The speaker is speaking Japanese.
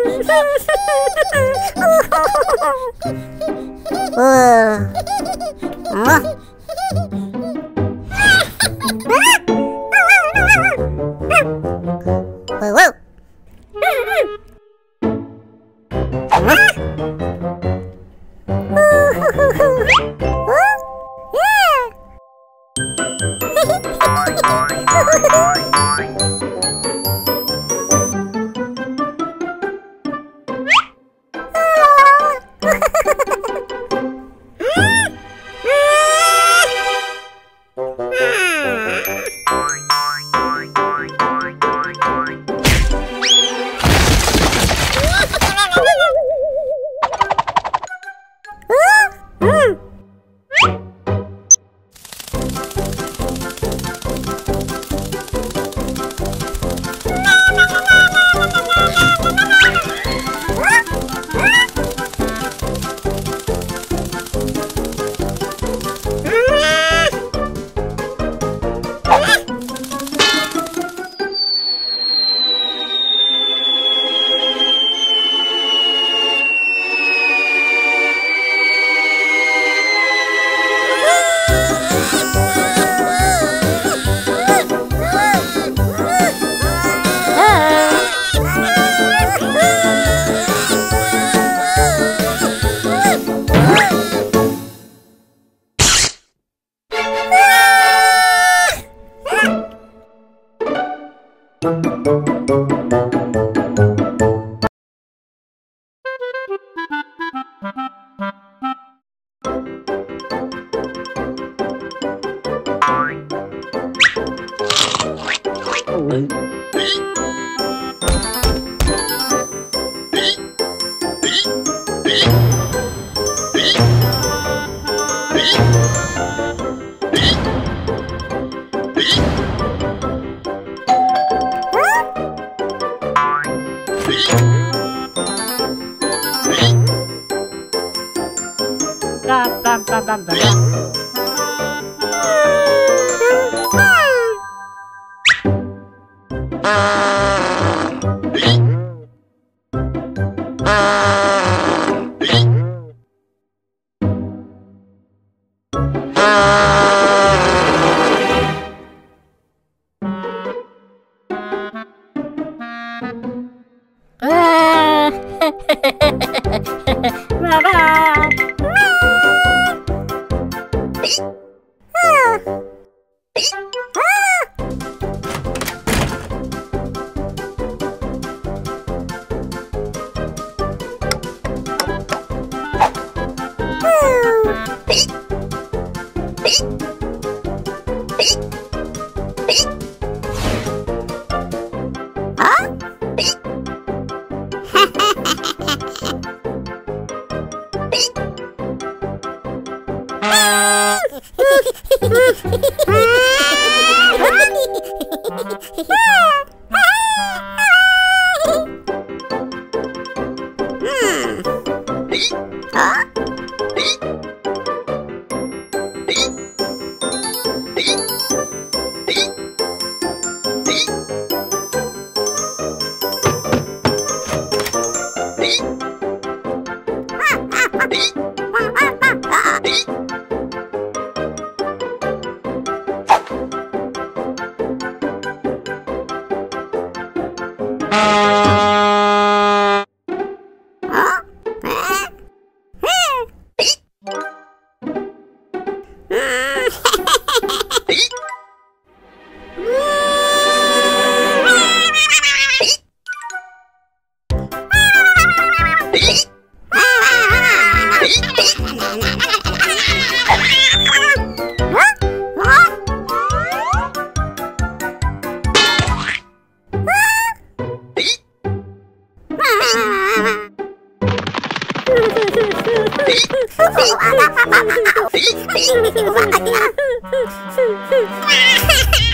嗯。哈嗯。Bye tanta. は Ha ha ha ha ha!